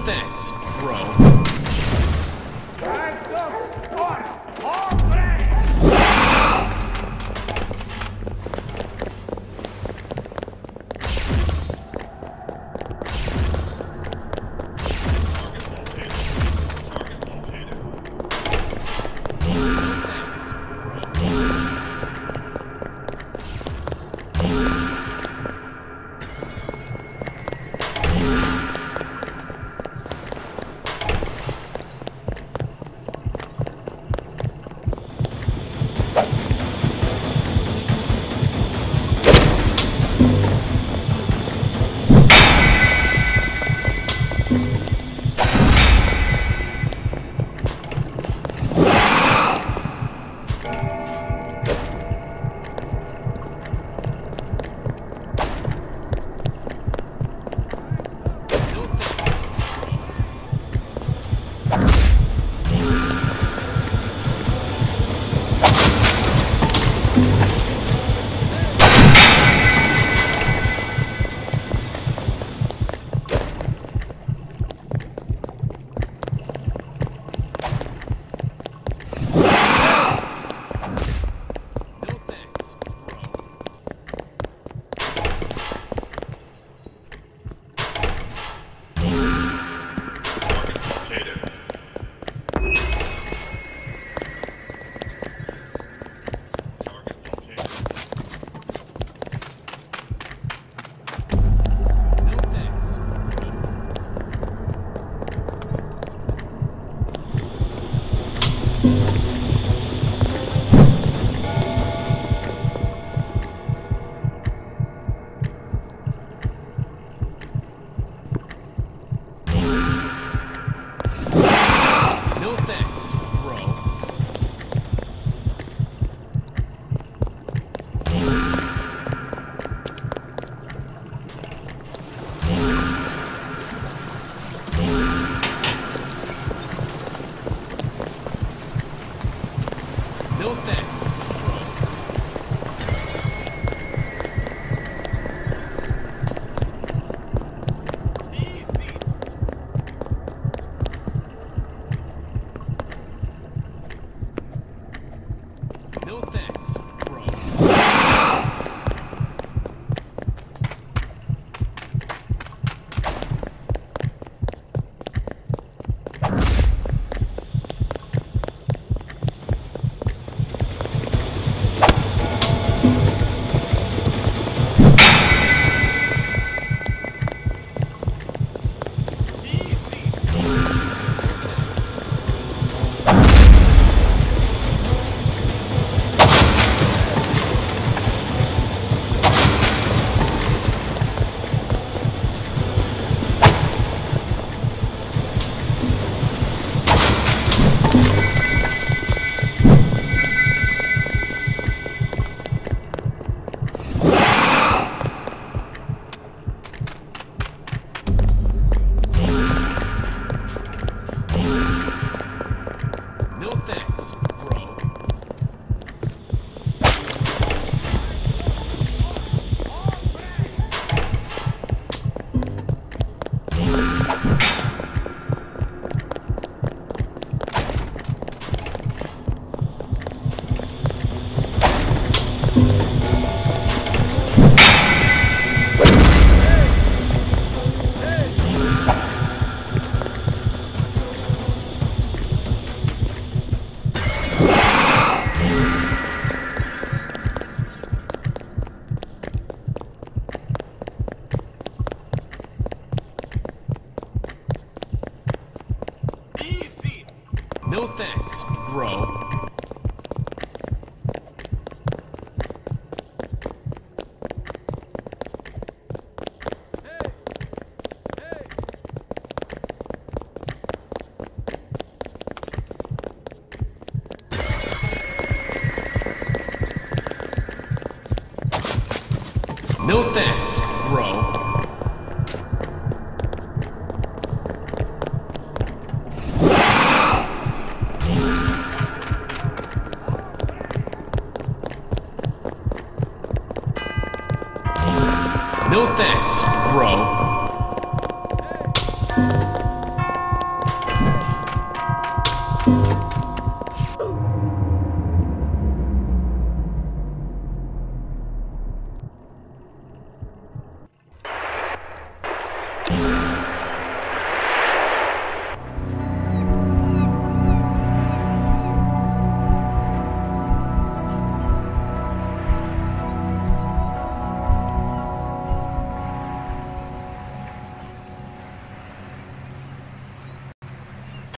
thanks, bro. No No thanks, bro. No thanks, No thanks, bro.